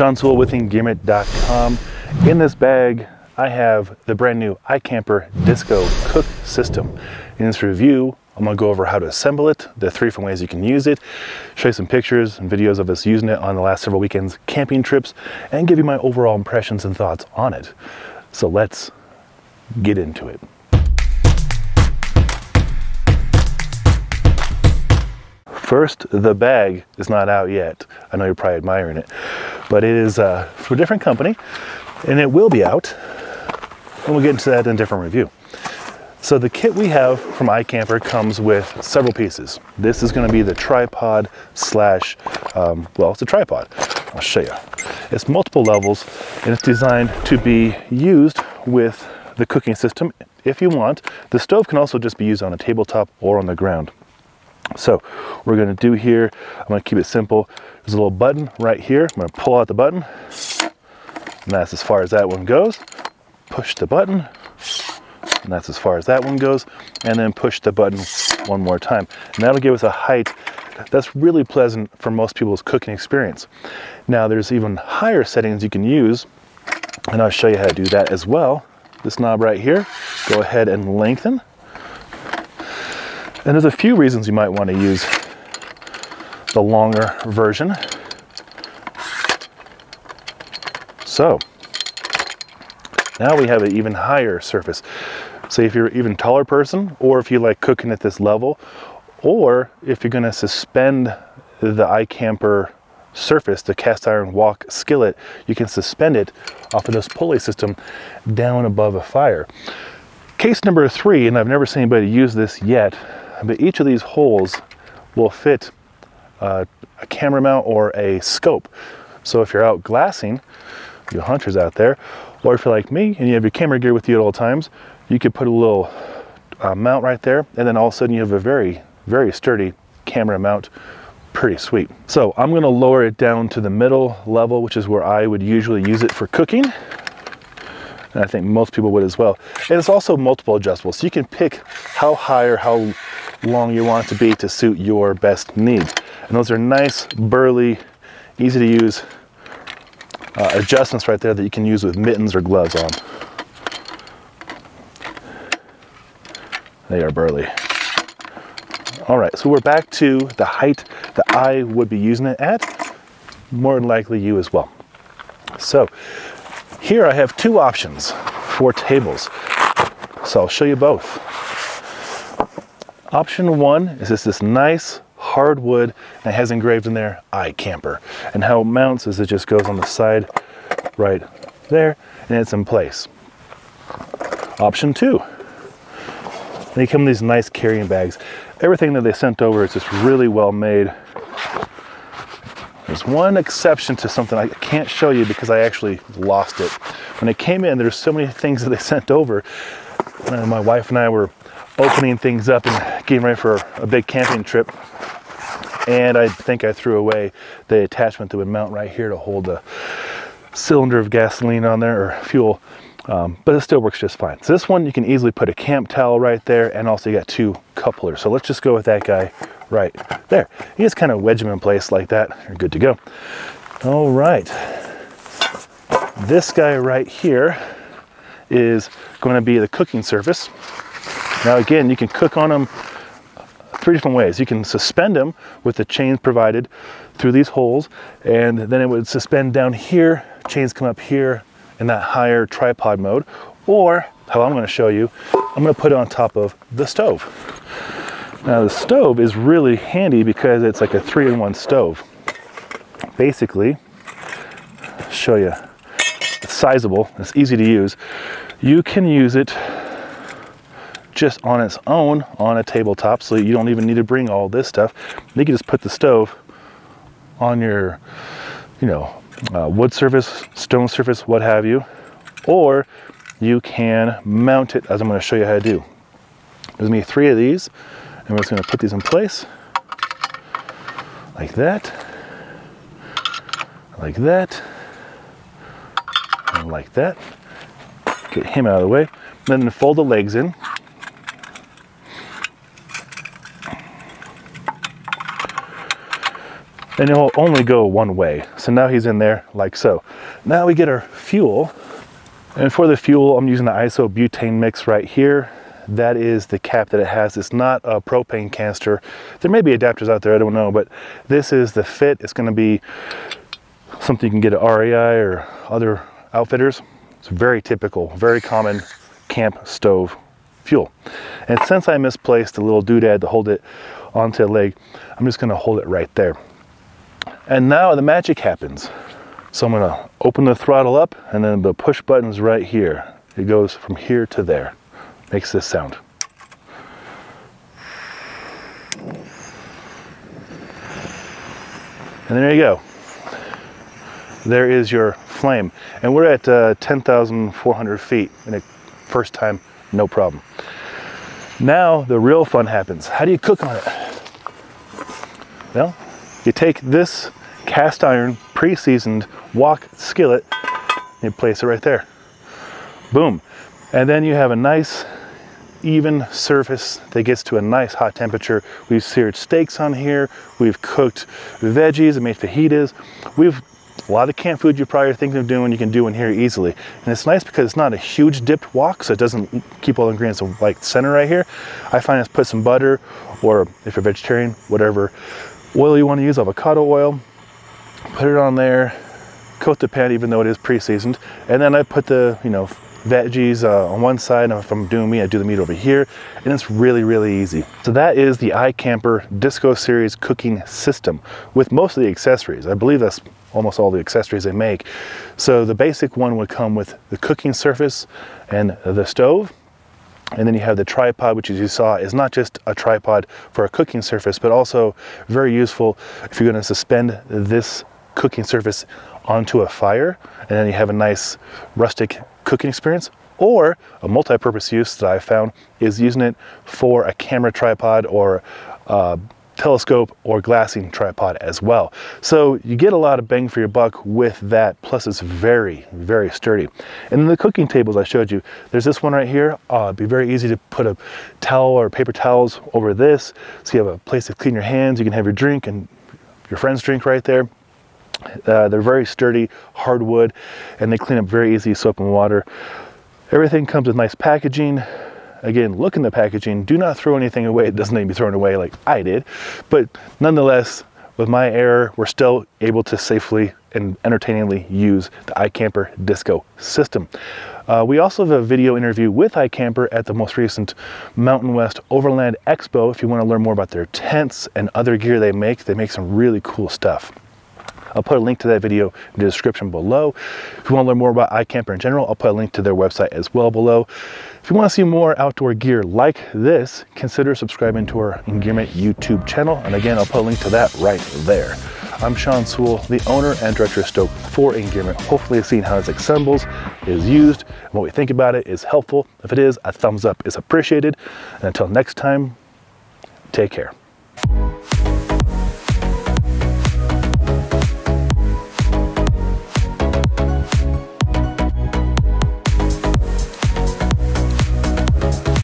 Sean Sewell with Engearment.com. In this bag, I have the brand new iKamper Disco Cook System. In this review, I'm gonna go over how to assemble it, the three different ways you can use it, show you some pictures and videos of us using it on the last several weekends camping trips, and give you my overall impressions and thoughts on it. So let's get into it. First, the bag is not out yet. I know you're probably admiring it, but it is uh, from a different company and it will be out. And we'll get into that in a different review. So the kit we have from iKamper comes with several pieces. This is gonna be the tripod slash, um, well, it's a tripod. I'll show you. It's multiple levels and it's designed to be used with the cooking system if you want. The stove can also just be used on a tabletop or on the ground. So we're gonna do here, I'm gonna keep it simple. There's a little button right here. I'm gonna pull out the button. And that's as far as that one goes. Push the button. And that's as far as that one goes. And then push the button one more time. And that'll give us a height that's really pleasant for most people's cooking experience. Now there's even higher settings you can use. And I'll show you how to do that as well. This knob right here, go ahead and lengthen and there's a few reasons you might want to use the longer version. So now we have an even higher surface. Say if you're an even taller person, or if you like cooking at this level, or if you're gonna suspend the iKamper surface, the cast iron wok skillet, you can suspend it off of this pulley system down above a fire. Case number three, and I've never seen anybody use this yet, but each of these holes will fit uh, a camera mount or a scope. So if you're out glassing, you hunters out there, or if you're like me and you have your camera gear with you at all times, you could put a little uh, mount right there, and then all of a sudden you have a very, very sturdy camera mount. Pretty sweet. So I'm gonna lower it down to the middle level, which is where I would usually use it for cooking. And I think most people would as well. And it's also multiple adjustable, so you can pick how high or how long you want it to be to suit your best needs. And those are nice, burly, easy to use uh, adjustments right there that you can use with mittens or gloves on. They are burly. All right, so we're back to the height that I would be using it at, more than likely you as well. So here I have two options for tables. So I'll show you both. Option one is just this nice hardwood that has engraved in there iKamper. And how it mounts is it just goes on the side right there and it's in place. Option two, they come in these nice carrying bags. Everything that they sent over is just really well made. There's one exception to something I can't show you because I actually lost it. When it came in, there's so many things that they sent over. And my wife and I were opening things up and getting ready for a big camping trip. And I think I threw away the attachment that would mount right here to hold the cylinder of gasoline on there or fuel. Um, but it still works just fine. So this one, you can easily put a camp towel right there and also you got two couplers. So let's just go with that guy right there. You just kind of wedge them in place like that. You're good to go. All right. This guy right here is going to be the cooking surface. Now again, you can cook on them three different ways. You can suspend them with the chains provided through these holes, and then it would suspend down here, chains come up here in that higher tripod mode, or how I'm gonna show you, I'm gonna put it on top of the stove. Now the stove is really handy because it's like a three-in-one stove. Basically, show you, it's sizable, it's easy to use. You can use it just on its own on a tabletop so you don't even need to bring all this stuff. You can just put the stove on your, you know, uh, wood surface, stone surface, what have you, or you can mount it as I'm going to show you how to do. There's be three of these, and we're just going to put these in place like that, like that, and like that. Get him out of the way. Then fold the legs in. And it'll only go one way. So now he's in there like so. Now we get our fuel. And for the fuel, I'm using the isobutane mix right here. That is the cap that it has. It's not a propane canister. There may be adapters out there, I don't know, but this is the fit. It's gonna be something you can get at REI or other outfitters. It's very typical, very common camp stove fuel. And since I misplaced the little doodad to hold it onto a leg, I'm just gonna hold it right there. And now the magic happens. So I'm gonna open the throttle up and then the push button's right here. It goes from here to there. Makes this sound. And there you go. There is your flame. And we're at uh, 10,400 feet in a first time, no problem. Now the real fun happens. How do you cook on it? Well, you take this cast iron pre-seasoned wok skillet and you place it right there. Boom. And then you have a nice even surface that gets to a nice hot temperature. We've seared steaks on here. We've cooked veggies and made fajitas. We've a lot of camp food you're probably thinking of doing, you can do in here easily. And it's nice because it's not a huge dipped wok, so it doesn't keep all the ingredients like center right here. I find it's put some butter, or if you're vegetarian, whatever oil you want to use, avocado oil, put it on there, coat the pan even though it is pre-seasoned, and then I put the, you know, veggies uh, on one side, and if I'm doing meat, I do the meat over here, and it's really, really easy. So that is the iKamper Disco Series cooking system with most of the accessories. I believe that's almost all the accessories they make. So the basic one would come with the cooking surface and the stove, and then you have the tripod, which as you saw is not just a tripod for a cooking surface, but also very useful if you're gonna suspend this cooking surface onto a fire, and then you have a nice rustic cooking experience. Or a multi-purpose use that I found is using it for a camera tripod or uh, telescope or glassing tripod as well. So you get a lot of bang for your buck with that, plus it's very, very sturdy. And then the cooking tables I showed you, there's this one right here. Uh, it'd be very easy to put a towel or paper towels over this. So you have a place to clean your hands, you can have your drink and your friend's drink right there. Uh, they're very sturdy, hardwood, and they clean up very easy, soap and water. Everything comes with nice packaging. Again, look in the packaging. Do not throw anything away. It doesn't need to be thrown away like I did. But nonetheless, with my error, we're still able to safely and entertainingly use the iKamper Disco system. Uh, we also have a video interview with iKamper at the most recent Mountain West Overland Expo. If you want to learn more about their tents and other gear they make, they make some really cool stuff. I'll put a link to that video in the description below. If you want to learn more about iKamper in general, I'll put a link to their website as well below. If you want to see more outdoor gear like this, consider subscribing to our Engearment YouTube channel. And again, I'll put a link to that right there. I'm Sean Sewell, the owner and director of Stoke for Engearment. Hopefully you've seen how it assembles is used and what we think about it is helpful. If it is, a thumbs up is appreciated. And until next time, take care.